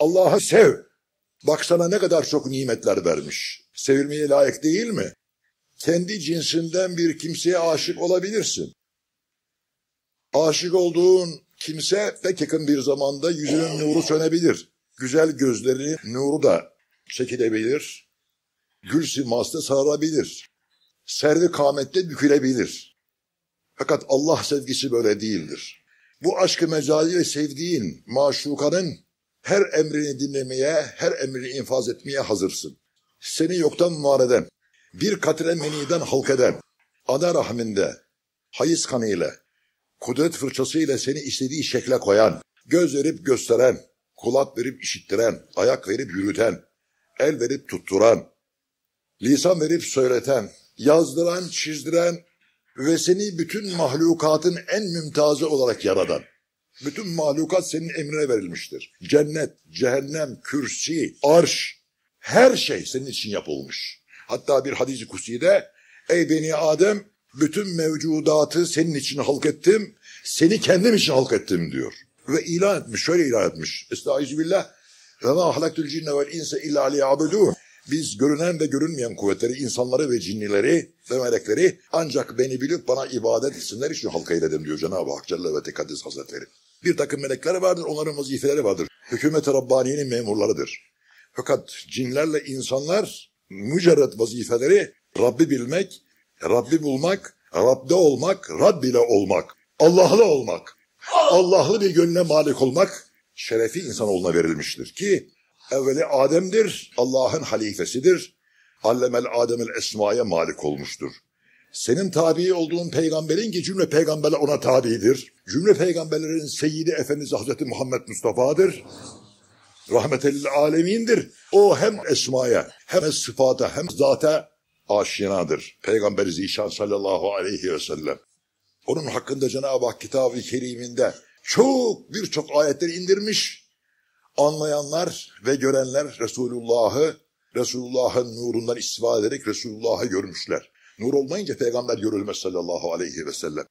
Allah'ı sev. Bak sana ne kadar çok nimetler vermiş. Sevilmeye layık değil mi? Kendi cinsinden bir kimseye aşık olabilirsin. Aşık olduğun kimse pek yakın bir zamanda yüzünün nuru sönebilir. Güzel gözleri nuru da çekilebilir. Gül siması da sararabilir. Servi kamette bükülebilir. Fakat Allah sevgisi böyle değildir. Bu aşkı mecaliyle sevdiğin maşukanın her emrini dinlemeye, her emrini infaz etmeye hazırsın. Seni yoktan var eden, bir katre meniden halk eden, ana rahminde, hayız kanıyla, kudret fırçasıyla seni istediği şekle koyan, göz verip gösteren, kulak verip işittiren, ayak verip yürüten, el verip tutturan, lisan verip söyleten, yazdıran, çizdiren ve seni bütün mahlukatın en mümtazı olarak yaradan. Bütün mahlukat senin emrine verilmiştir. Cennet, cehennem, kürsi, arş, her şey senin için yapılmış. Hatta bir hadis-i ey beni Adem bütün mevcudatı senin için halk ettim, seni kendim için halk ettim diyor. Ve ilan etmiş, şöyle ilan etmiş. Estağfirullah. Ve ma halaktul cinne vel insa illa liyabudun. Biz görünen ve görünmeyen kuvvetleri, insanları ve cinnileri ve melekleri ancak beni bilip bana ibadet etsinler için halka eyledim diyor Cenab-ı Hak Celle ve Tekaddes Hazretleri. Bir takım melekler vardır, onların vazifeleri vardır. Hükümet-i Rabbaniye'nin memurlarıdır. Fakat cinlerle insanlar mücerret vazifeleri Rabbi bilmek, Rabbi bulmak, Rab'de olmak, Rabb ile olmak, Allah'lı olmak, Allah'lı bir gönlüne malik olmak şerefi insanoğluna verilmiştir ki evveli Adem'dir, Allah'ın halifesidir. Allemel Ademel esmaya malik olmuştur. Senin tabi olduğun peygamberin ki cümle peygamberler ona tabidir. Cümle peygamberlerin seyyidi Efendimiz Hazreti Muhammed Mustafa'dır. Rahmetel alemindir. O hem esmaya hem sıfata hem zata aşinadır. Peygamber Zişan sallallahu aleyhi ve sellem. Onun hakkında Cenab-ı Hak kitabı keriminde çok birçok ayetleri indirmiş. Anlayanlar ve görenler Resulullah'ı, Resulullah'ın nurundan istifade ederek Resulullah'ı görmüşler. Nur olmayınca peygamber görülmez sallallahu aleyhi ve sellem.